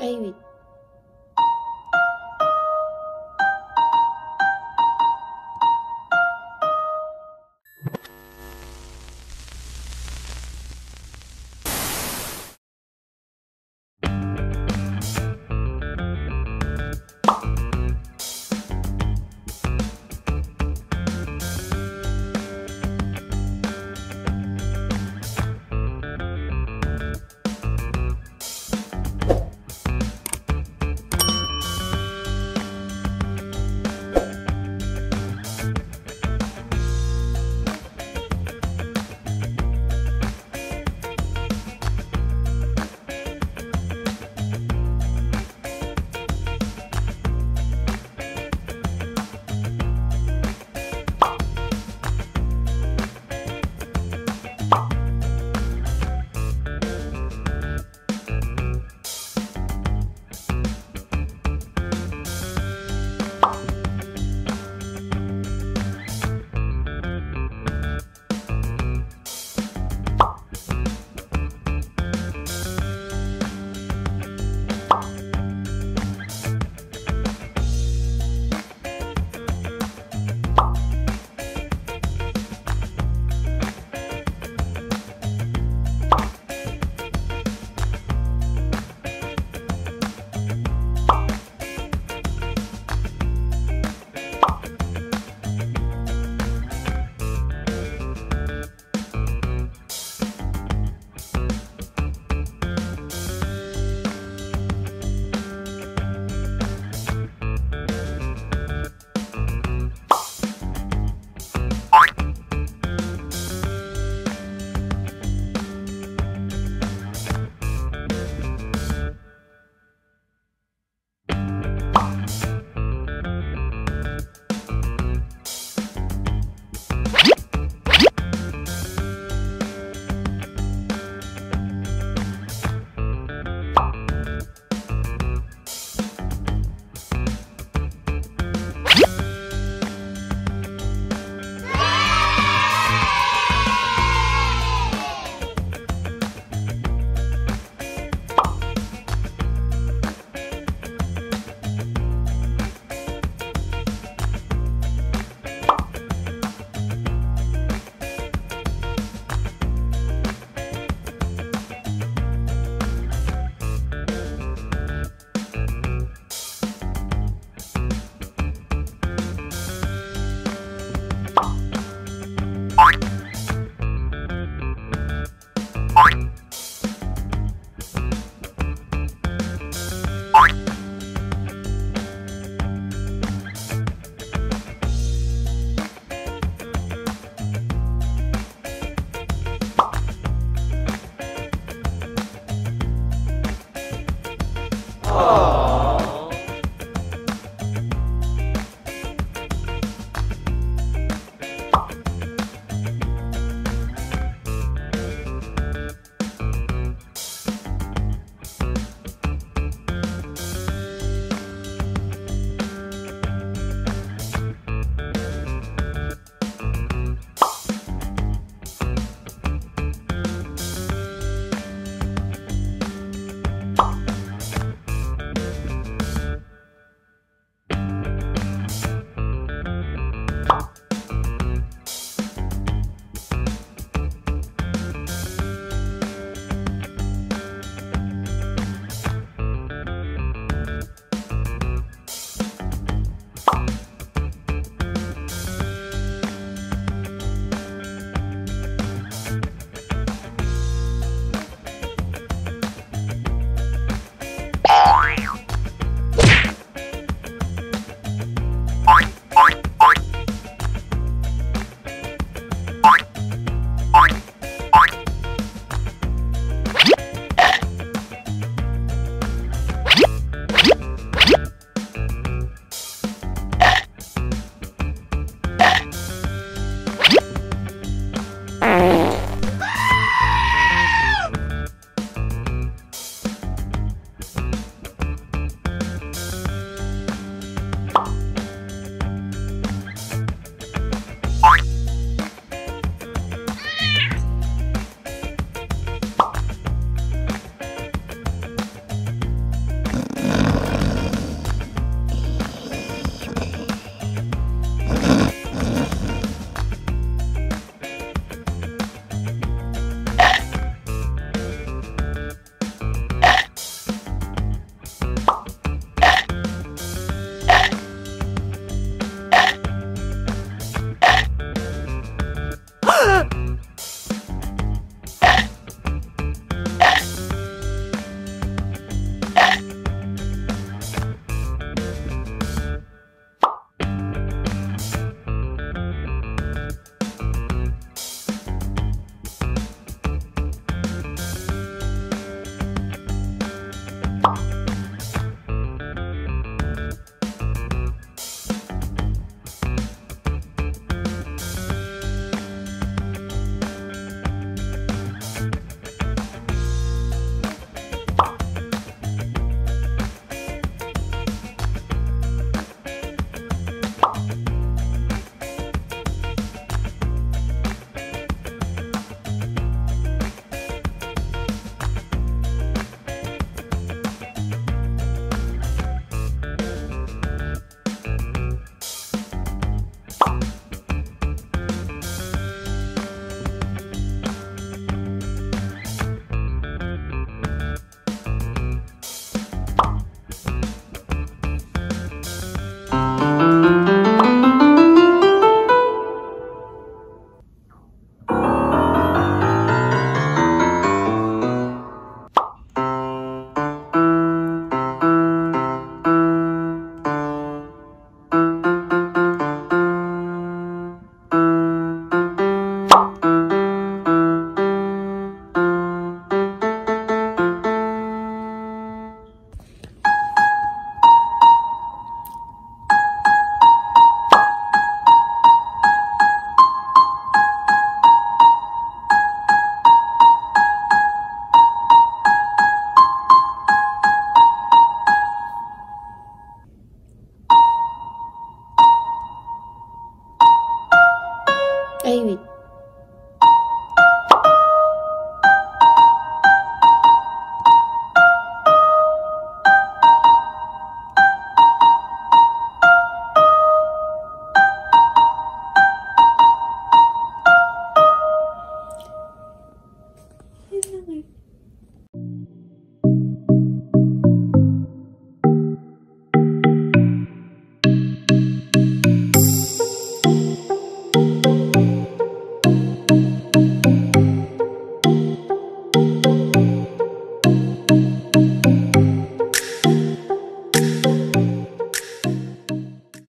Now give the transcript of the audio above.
Evet David.